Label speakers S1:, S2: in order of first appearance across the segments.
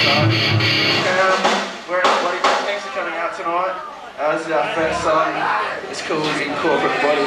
S1: Um, we're Bloody Thanks for coming out tonight. Uh, this is our first song. It's called Incorporate Body.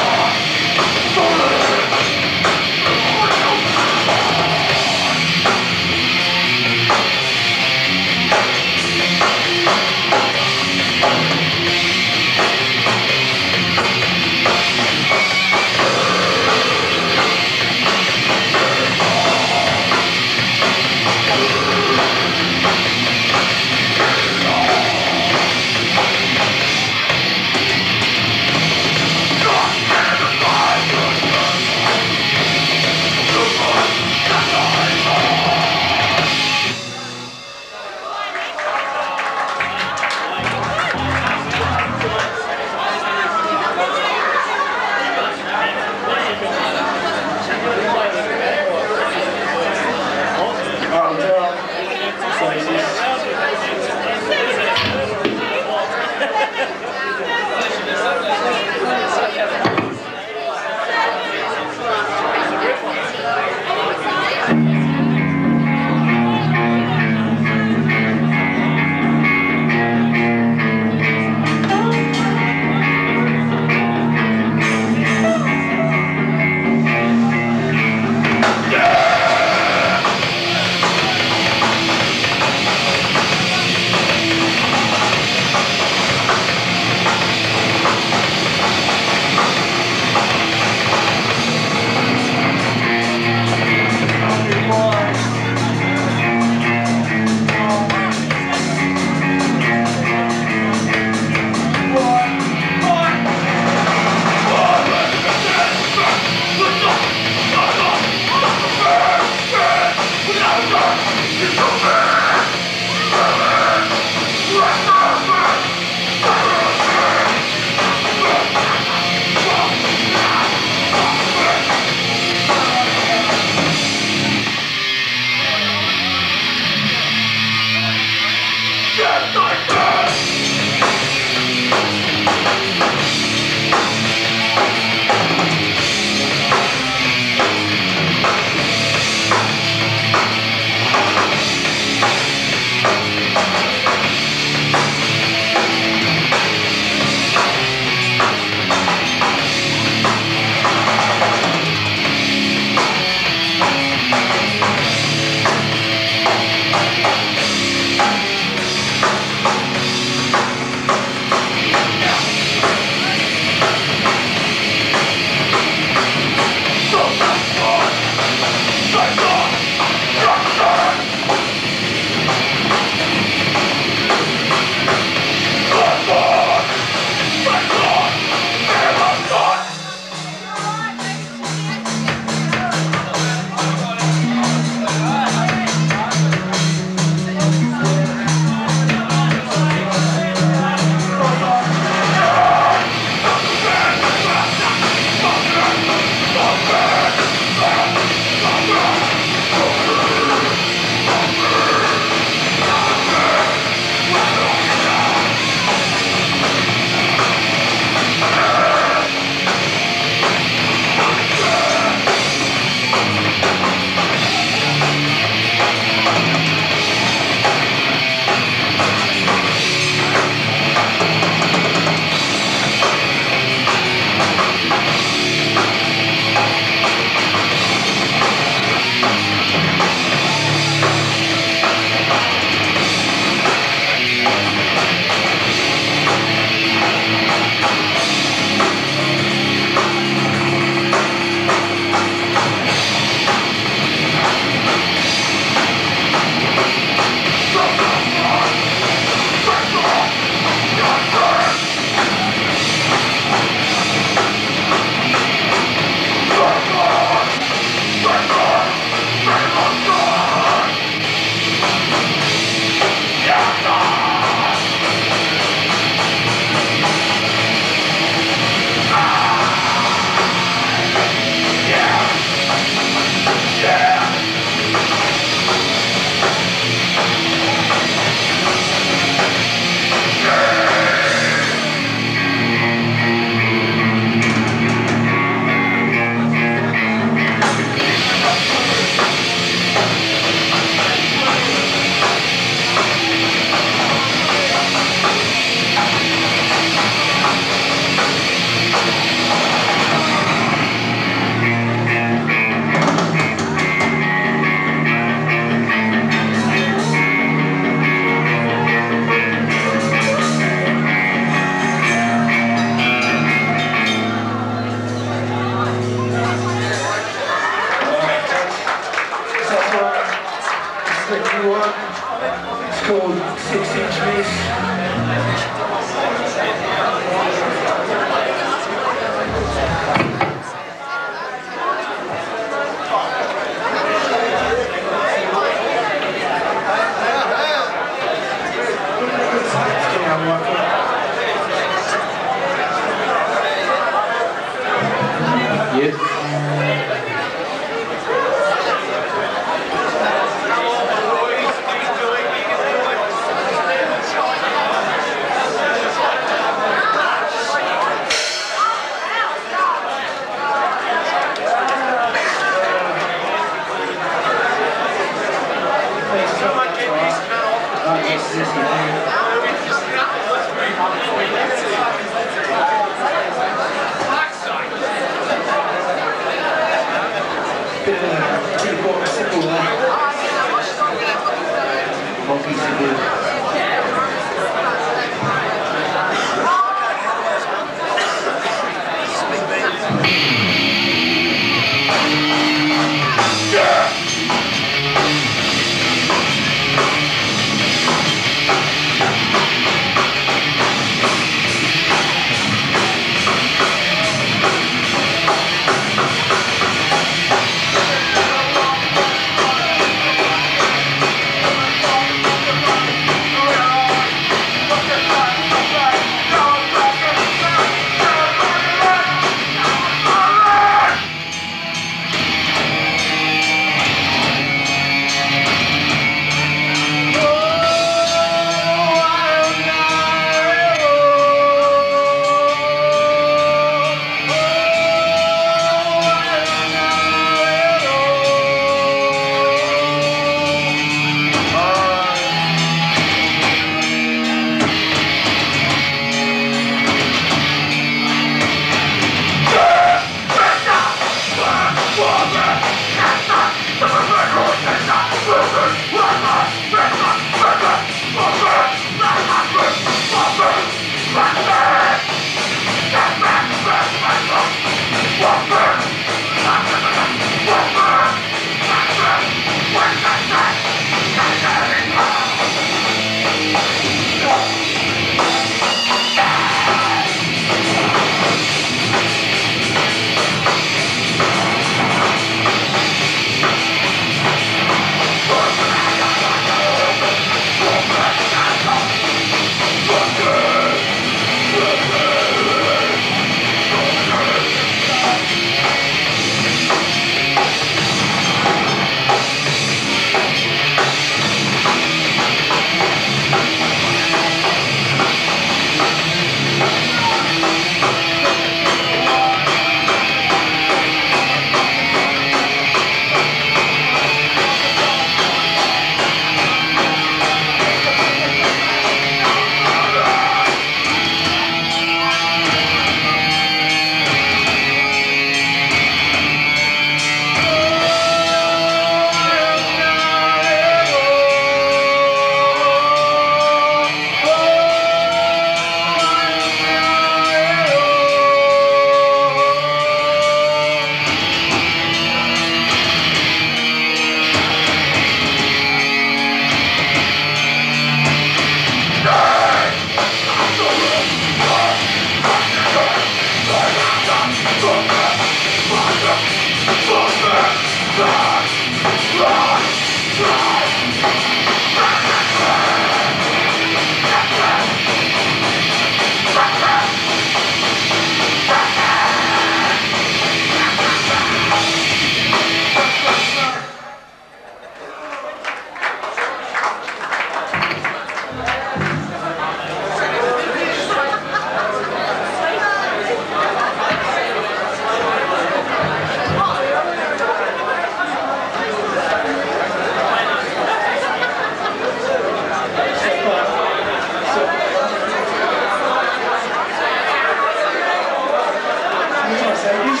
S1: ladies.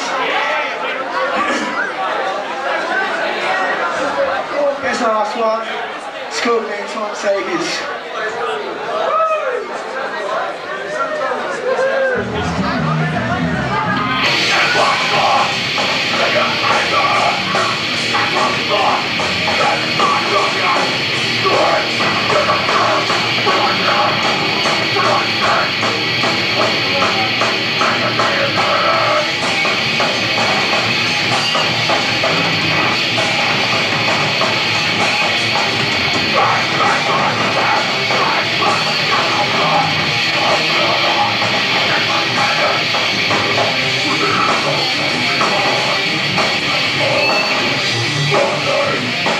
S1: Here's our last one. School name Tom Sagis. Time.